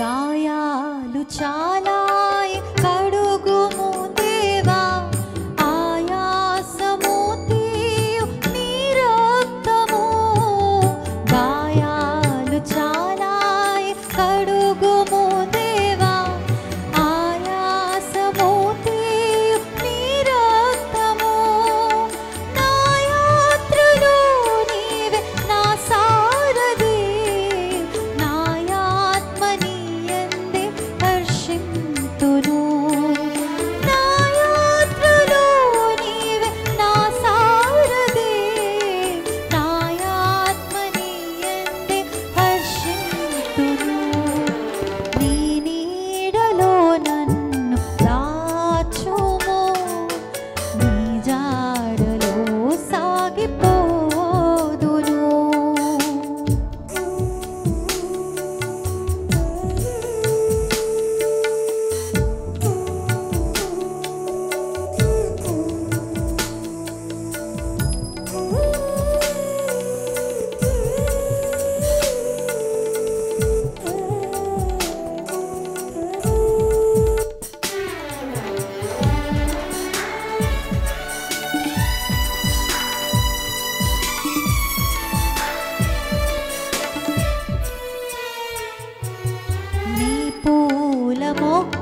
గాయాలు చాలా Tudo 小